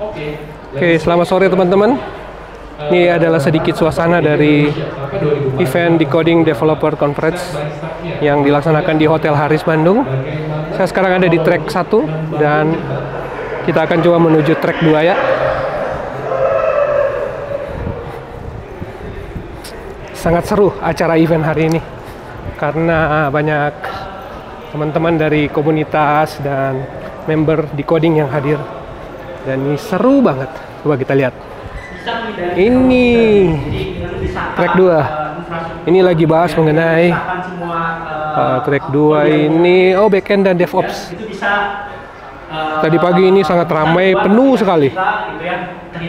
Oke, selamat sore teman-teman. Ini adalah sedikit suasana dari event Decoding Developer Conference yang dilaksanakan di Hotel Haris Bandung. Saya sekarang ada di track 1 dan kita akan coba menuju track 2 ya. Sangat seru acara event hari ini karena banyak teman-teman dari komunitas dan member Decoding yang hadir dan ini seru banget. Coba kita lihat. Ini track 2 ini lagi bahas mengenai uh, track 2 ini. Oh backend dan DevOps. Tadi pagi ini sangat ramai penuh sekali.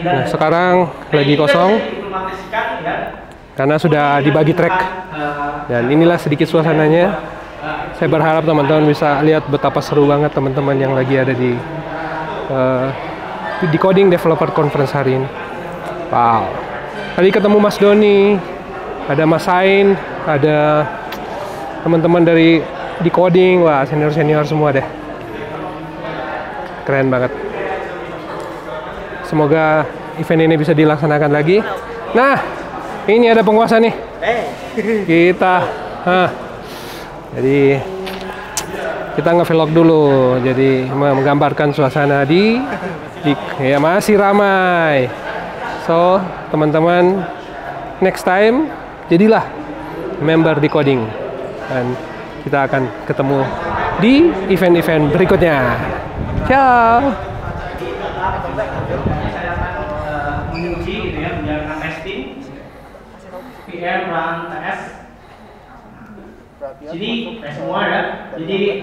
nah sekarang lagi kosong. karena sudah dibagi track. dan inilah sedikit suasananya. saya berharap teman-teman bisa lihat betapa seru banget teman-teman yang lagi ada di uh, di Coding Developer Conference hari ini. Wow. Tadi ketemu Mas Doni, ada Mas Sain, ada teman-teman dari di coding, wah senior-senior semua deh. Keren banget. Semoga event ini bisa dilaksanakan lagi. Nah, ini ada penguasa nih. Kita, jadi kita nge-vlog dulu. Jadi menggambarkan suasana di di, ya masih ramai. So, teman-teman, next time jadilah member di coding dan kita akan ketemu di event-event berikutnya. Ciao. Jadi, semua ya. Jadi,